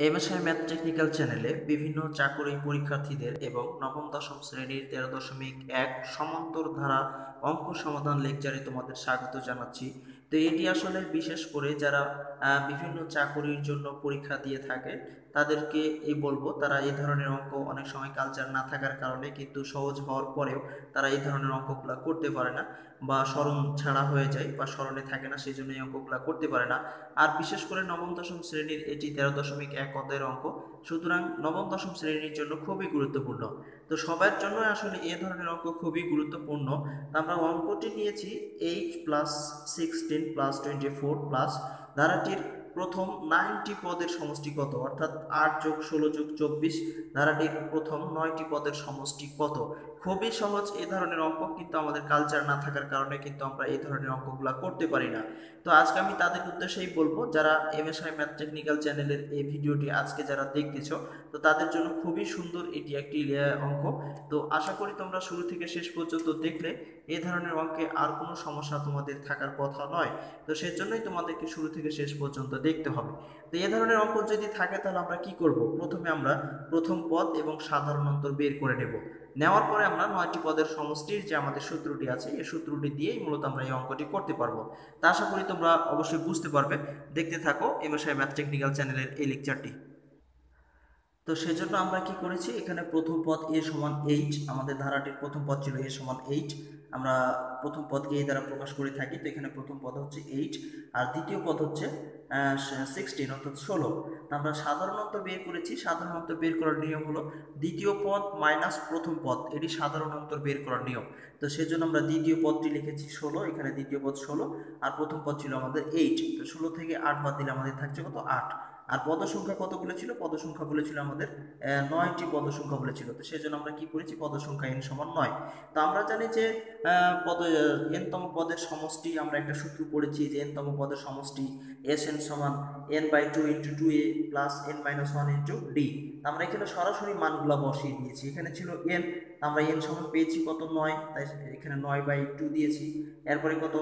MSI math technical চ্যানেলে বিভিন্ন চাকরি পরীক্ষার্থীদের এবং নবম, দশম শ্রেণির তেরো দশমিক এক সমান্তর ধারা অঙ্ক সমাধান লেকচারে তোমাদের স্বাগত জানাচ্ছি। তো এটি আসলে বিশেষ করে যারা বিভিন্ন চাকরির জন্য পরীক্ষা দিয়ে থাকে, তাদেরকে এই বলব, তারা এই ধরনের অঙ্ক অনেক সময় কালচার না থাকার কারণে কিন্তু সহজ হওয়ার পরেও তারা এই ধরনের অঙ্কগুলো করতে পারে না। বা স্মরণ ছাড়া হয়ে যায় বা স্মরণে থাকে না সেই জন্য এই অঙ্কগুলো করতে পারে না। আর বিশেষ করে নবম, দশম শ্রেণির এটি তেরো দশমিক এক অধ্যায়ের অঙ্ক। সুতরাং নবম, দশম শ্রেণির জন্য খুবই গুরুত্বপূর্ণ। তো সবার জন্য আসলে এ ধরনের অঙ্ক খুবই গুরুত্বপূর্ণ। আমরা অঙ্কটি নিয়েছি eight plus sixteen plus twenty four plus ধারাটির প্রথম নাইনটি পদের সমষ্টি কত? অর্থাৎ আট যোগ ষোলো যোগ চব্বিশ, ধারাটির প্রথম নয়টি পদের সমষ্টি কত? খুবই সহজ এই ধরনের অঙ্ক কিন্তু আমাদের কালচার না থাকার কারণে কিন্তু আমরা এই ধরনের অঙ্কগুলো করতে পারি না। তো আজকে আমি তাদের উদ্দেশ্যেই বলব, যারা এমএসআই ম্যাথ টেকনিক্যাল চ্যানেলের এই ভিডিওটি আজকে যারা দেখতেছ, তো তাদের জন্য খুবই সুন্দর এটি একটি অঙ্ক। তো আশা করি তোমরা শুরু থেকে শেষ পর্যন্ত দেখলে এই ধরনের অঙ্কে আর কোনো সমস্যা তোমাদের থাকার কথা নয়। তো সেজন্যই তোমাদেরকে শুরু থেকে শেষ পর্যন্ত দেখতে হবে। তো এই ধরনের অঙ্ক যদি থাকে তাহলে আমরা কি করব? প্রথমে আমরা প্রথম পদ এবং সাধারণ অন্তর বের করে নেব। নেওয়ার পরে আমরা নয়টি পদের সমষ্টির যে আমাদের সূত্রটি আছে, এই সূত্রটি দিয়েই মূলত আমরা এই অঙ্কটি করতে পারব। তা আশা করি তোমরা অবশ্যই বুঝতে পারবে। দেখতে থাকো এমএসআই ম্যাথ টেকনিক্যাল চ্যানেলের এই লেকচারটি তো সেজন্য আমরা কি করেছি? এখানে প্রথম পদ এ সমান এইচ, আমাদের ধারাটির প্রথম পদ ছিল এ সমান এইচ। আমরা প্রথম পদকে এই দ্বারা প্রকাশ করে থাকি, তো এখানে প্রথম পদ হচ্ছে এইট আর দ্বিতীয় পদ হচ্ছে সিক্সটিন অর্থাৎ ষোলো। আমরা সাধারণত বের করেছি, সাধারণত বের করার নিয়ম হলো দ্বিতীয় পদ মাইনাস প্রথম পদ, এটি সাধারণত বের করার নিয়ম। তো সেজন্য আমরা দ্বিতীয় পদটি লিখেছি ষোলো, এখানে দ্বিতীয় পদ ষোলো, আর প্রথম পদ ছিল আমাদের এইট তো ষোলো থেকে আট বাদ দিলে আমাদের থাকছে কত? আট। আর পদ সংখ্যা কতগুলো ছিল? পদ সংখ্যা বলেছিল আমাদের নয়টি পদ সংখ্যা বলেছিল তো সেজন্য আমরা কি করেছি? পদ সংখ্যা এন সমান নয়। তো আমরা জানি যে পদ এনতম পদের সমষ্টি, আমরা একটা সূত্র পড়েছি যে এনতম পদের সমষ্টি এস এন সমান N by two into two A plus N minus one into D আমরা এখানে সরাসরি মানগুলো বসিয়ে দিয়েছি। এখানে ছিল এন আমরা এন সমান পেয়েছি কত? নয়। তাই এখানে নয় বাই টু দিয়েছি। এরপরে কত?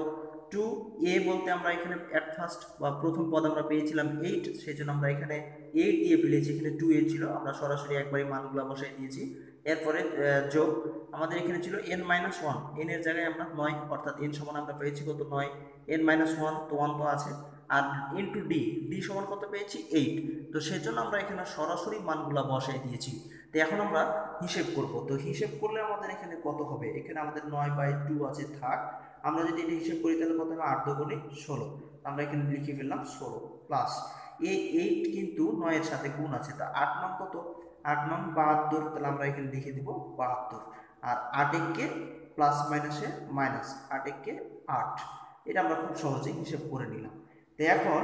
টু এ বলতে আমরা এখানে ফার্স্ট বা প্রথম পদ আমরা পেয়েছিলাম এইট সেই জন্য আমরা এখানে এইট দিয়ে ফেলেছি, এখানে টু এ ছিল। আমরা সরাসরি একবারে মানগুলো বসাই দিয়েছি। এরপরে যোগ আমাদের এখানে ছিল এন মাইনাস ওয়ান এন এর জায়গায় আমরা নয়, অর্থাৎ এন সমান আমরা পেয়েছি কত? নয়। এন মাইনাস ওয়ান তো ওয়ান তো আছে। আর ইন্টু ডি ডি সমান কত পেয়েছি? এইট তো সেজন্য আমরা এখানে সরাসরি মানগুলা বসাই দিয়েছি। তো এখন আমরা হিসেব করব। তো হিসেব করলে আমাদের এখানে কত হবে? এখানে আমাদের নয় বাই টু আছে, থাক। আমরা যদি এটা হিসেব করি, তাহলে কত হবে? আট দুগুণে ষোলো। আমরা এখানে লিখে ফেললাম ষোলো প্লাস এই এইট কিন্তু নয়ের সাথে গুণ আছে, তা আট নং কত? আট নং বাহাত্তর, তাহলে আমরা এখানে লিখে দিব বাহাত্তর। আর আট এককে প্লাস মাইনাসে মাইনাস আট এককে আট। এটা আমরা খুব সহজেই হিসেব করে নিলাম। তো এখন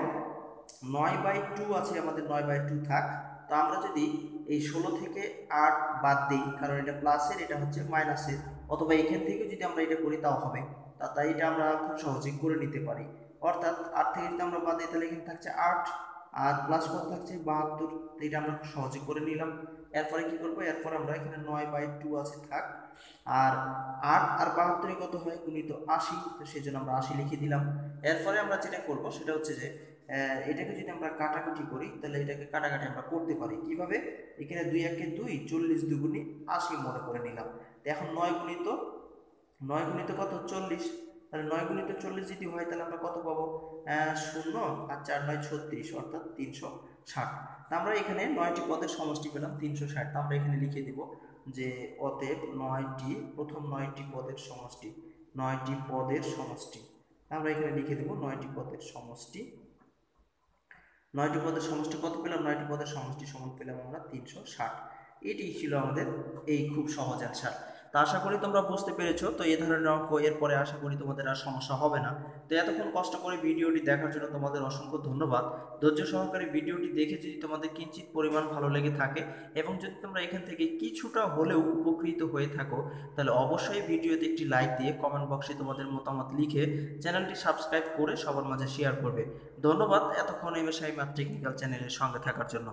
নয় বাই টু আছে, আমাদের নয় বাই টু থাক। তো আমরা যদি এই ষোলো থেকে আট বাদ দিই, কারণ এটা প্লাসের এটা হচ্ছে মাইনাসের অথবা এখান থেকে যদি আমরা এটা করি, তাও হবে। তা তাই এটা আমরা খুব সহজেই করে নিতে পারি। অর্থাৎ আট থেকে যদি আমরা বাদ দিই, তাহলে এখানে থাকছে আট, আর প্লাস কত থাকছে বাহাত্তর। এটা আমরা খুব সহজে করে নিলাম। এরপরে কি করব? এরপর আমরা এখানে নয় বাই টু আছে, থাক। আর আট আর বাহাত্তরে কত হয়? গুণিত আশি। তো সেই জন্য আমরা আশি লিখে দিলাম। এরপরে আমরা যেটা করব, সেটা হচ্ছে যে এটাকে যদি আমরা কাটাকাটি করি, তাহলে এটাকে কাটাকাটি আমরা করতে পারি। কীভাবে? এখানে দুই একে দুই, চল্লিশ দুগুণি আশি মনে করে নিলাম। এখন নয় গুণিত নয় গুণিত কত? চল্লিশ। তাহলে নয় গুণিত চল্লিশ যদি হয়, তাহলে আমরা কত পাবো? শূন্য আর চার নয় ছত্রিশ, অর্থাৎ তিনশো ষাট। আমরা এখানে নয়টি পদের সমষ্টি পেলাম, তিনশো ষাট। আমরা এখানে লিখে দিব যে অতএব নয়টি, প্রথম নয়টি পদের সমষ্টি, নয়টি পদের সমষ্টি। আমরা এখানে লিখে দেব নয়টি পদের সমষ্টি। নয়টি পদের সমষ্টি কত পেলাম? নয়টি পদের সমষ্টি সমান পেলাম আমরা তিনশো ষাট। এটি ছিল আমাদের এই খুব সহজ অ্যান্সার তো আশা করি তোমরা বুঝতে পেরেছ। তো এই ধরনের অঙ্ক, এরপরে আশা করি তোমাদের আর সমস্যা হবে না। তো এতক্ষণ কষ্ট করে ভিডিওটি দেখার জন্য তোমাদের অসংখ্য ধন্যবাদ। ধৈর্য সহকারে ভিডিওটি দেখে যদি তোমাদের কিঞ্চিত পরিমাণ ভালো লেগে থাকে এবং যদি তোমরা এখান থেকে কিছুটা হলেও উপকৃত হয়ে থাকো, তাহলে অবশ্যই ভিডিওতে একটি লাইক দিয়ে কমেন্ট বক্সে তোমাদের মতামত লিখে চ্যানেলটি সাবস্ক্রাইব করে সবার মাঝে শেয়ার করবে। ধন্যবাদ, এতক্ষণ এমএসআই ম্যাথ টেকনিক্যাল চ্যানেলের সঙ্গে থাকার জন্য।